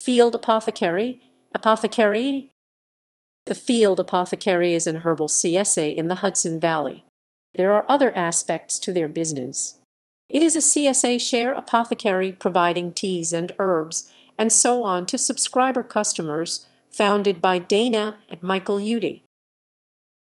Field Apothecary Apothecary The Field Apothecary is an herbal C.S.A. in the Hudson Valley. There are other aspects to their business. It is a C.S.A. share apothecary providing teas and herbs and so on to subscriber customers, founded by Dana and Michael Eudy.